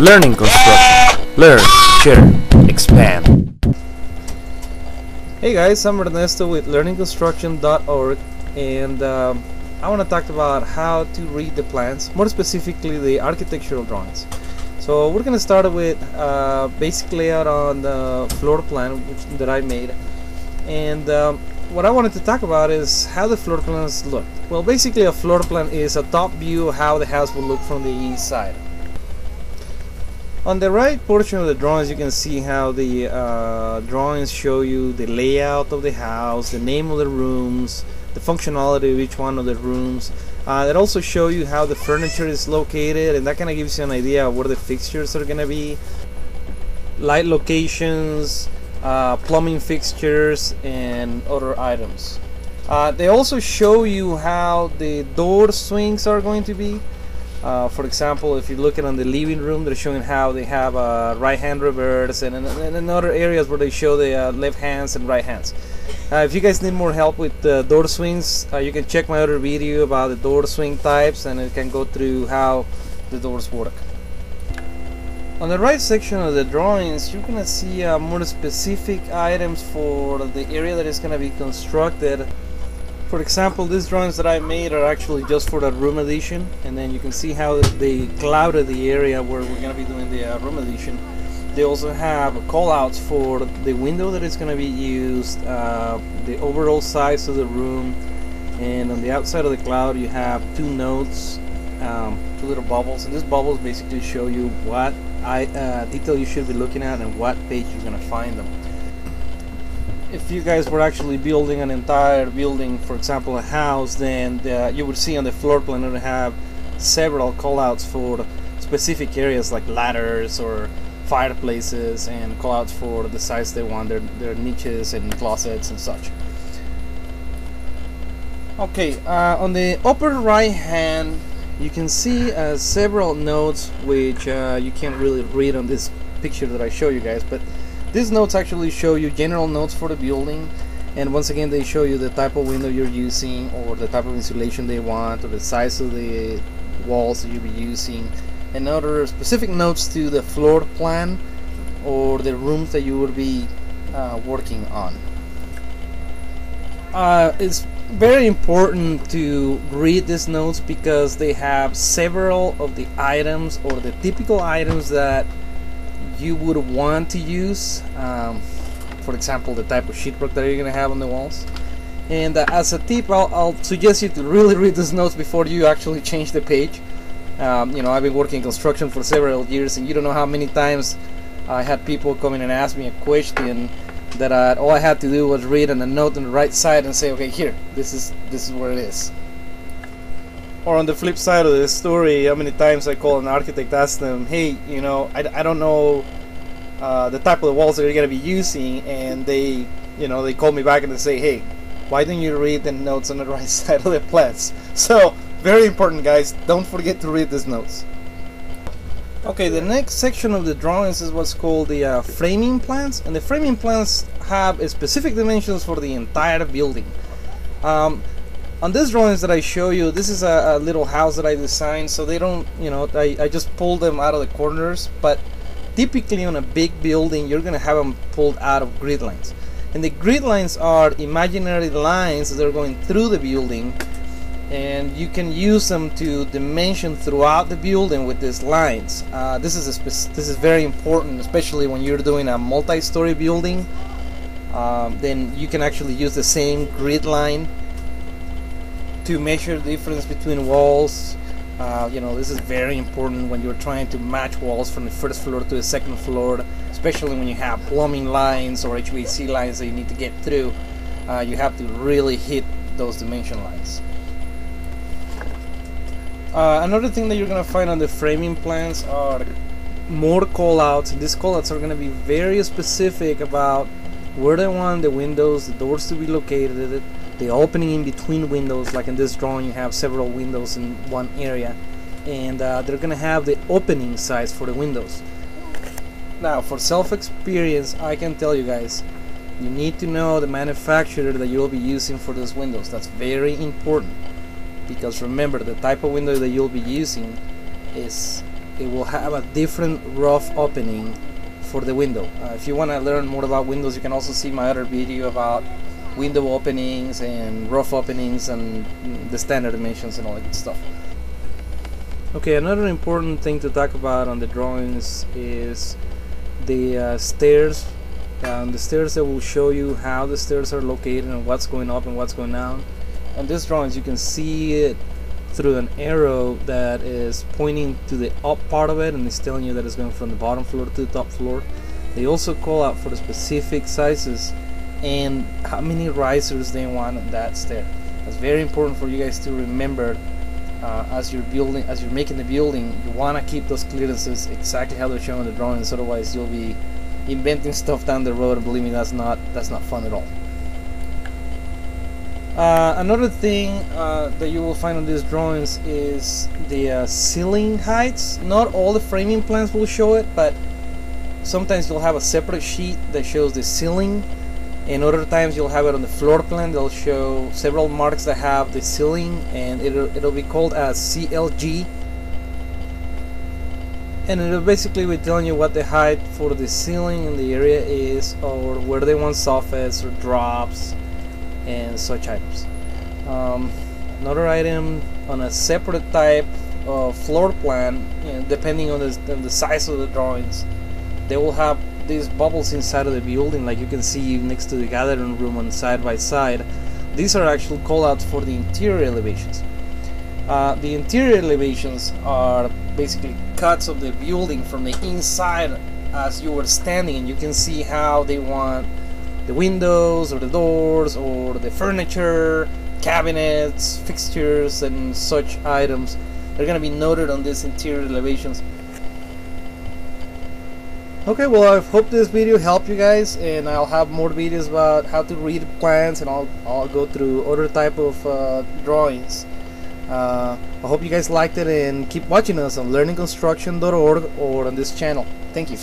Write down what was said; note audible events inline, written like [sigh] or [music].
Learning construction. Learn, share, expand. Hey guys, I'm Ernesto with learningconstruction.org and um, I want to talk about how to read the plans, more specifically the architectural drawings. So we're going to start with uh, basic layout on the floor plan which, that I made and um, what I wanted to talk about is how the floor plans look. Well basically a floor plan is a top view of how the house will look from the east side. On the right portion of the drawings you can see how the uh, drawings show you the layout of the house, the name of the rooms, the functionality of each one of the rooms. Uh, it also show you how the furniture is located and that kind of gives you an idea of where the fixtures are going to be. Light locations, uh, plumbing fixtures and other items. Uh, they also show you how the door swings are going to be. Uh, for example, if you look at on the living room, they're showing how they have a right hand reverse, and, and, in other areas where they show the uh, left hands and right hands. Uh, if you guys need more help with the door swings, uh, you can check my other video about the door swing types, and it can go through how the doors work. On the right section of the drawings, you're gonna see uh, more specific items for the area that is gonna be constructed for example these drawings that I made are actually just for the room addition and then you can see how they clouded the area where we're going to be doing the uh, room addition they also have callouts for the window that is going to be used uh, the overall size of the room and on the outside of the cloud you have two notes um, two little bubbles and these bubbles basically show you what I, uh, detail you should be looking at and what page you're going to find them if you guys were actually building an entire building, for example a house, then the, you would see on the floor plan it would have several callouts for specific areas like ladders or fireplaces and callouts for the size they want, their, their niches and closets and such. Okay, uh, on the upper right hand you can see uh, several notes which uh, you can't really read on this picture that I show you guys, but these notes actually show you general notes for the building and once again they show you the type of window you're using or the type of insulation they want or the size of the walls that you'll be using and other specific notes to the floor plan or the rooms that you will be uh, working on. Uh, it's very important to read these notes because they have several of the items or the typical items that you would want to use um, for example the type of sheetrock that you're gonna have on the walls. And uh, as a tip I'll, I'll, suggest you to really [laughs] read these notes before you actually change the page. Um, you know I've been working construction for several years and you don't know how many times I had people come in and ask me a question that uh, all I had to do was read on a note on the right side and say okay here this is this is where it is or on the flip side of the story, how many times I call an architect, ask them, hey, you know, I, I don't know uh, the type of the walls that you're going to be using, and they, you know, they call me back and they say, hey, why don't you read the notes on the [laughs] right side of the plans? So, very important, guys. Don't forget to read these notes. Okay, the next section of the drawings is what's called the uh, framing plans, and the framing plans have specific dimensions for the entire building. Um, on these drawings that I show you, this is a, a, little house that I designed, so they don't, you know, I, I just pulled them out of the corners, but typically on a big building, you're gonna have them pulled out of grid lines. And the grid lines are imaginary lines that are going through the building, and you can use them to dimension throughout the building with these lines. Uh, this is this is very important, especially when you're doing a multi-story building. Um, then you can actually use the same grid line to measure the difference between walls. Uh, you know, this is very important when you're trying to match walls from the first floor to the second floor, especially when you have plumbing lines or HVAC lines that you need to get through. Uh, you have to really hit those dimension lines. Uh, another thing that you're going to find on the framing plans are more callouts. These callouts are going to be very specific about where they want the windows, the doors to be located, the opening in between windows like in this drawing you have several windows in one area and uh, they're gonna have the opening size for the windows now for self-experience I can tell you guys you need to know the manufacturer that you'll be using for those windows that's very important because remember the type of window that you'll be using is it will have a different rough opening for the window. Uh, if you want to learn more about windows, you can also see my other video about window openings and rough openings and the standard dimensions and all that stuff. Okay, another important thing to talk about on the drawings is the uh, stairs. Um, the stairs that will show you how the stairs are located and what's going up and what's going down. On this drawings, you can see it through an arrow that is pointing to the up part of it and it's telling you that it's going from the bottom floor to the top floor. They also call out for the specific sizes and how many risers they want on that stair. It's very important for you guys to remember uh, as you're building, as you're making the building, you want to keep those clearances exactly how they're shown in the drawings. Otherwise, you'll be inventing stuff down the road, and believe me, that's not that's not fun at all. Uh, another thing uh, that you will find on these drawings is the uh, ceiling heights. Not all the framing plans will show it, but sometimes you'll have a separate sheet that shows the ceiling and other times you'll have it on the floor plan. They'll show several marks that have the ceiling and it'll, it'll be called as CLG and it'll basically be telling you what the height for the ceiling in the area is or where they want soffits or drops and such items. Um, another item on a separate type of floor plan you know, depending on the, on the size of the drawings they will have these bubbles inside of the building like you can see next to the gathering room on side by side these are actual callouts for the interior elevations. Uh, the interior elevations are basically cuts of the building from the inside as you were standing and you can see how they want the windows or the doors or the furniture cabinets fixtures and such items. They're going to be noted on these interior elevations Okay, well I hope this video helped you guys and I'll have more videos about how to read plans and I'll, I'll go through other type of uh, drawings. Uh, I hope you guys liked it and keep watching us on learningconstruction.org or on this channel. Thank you.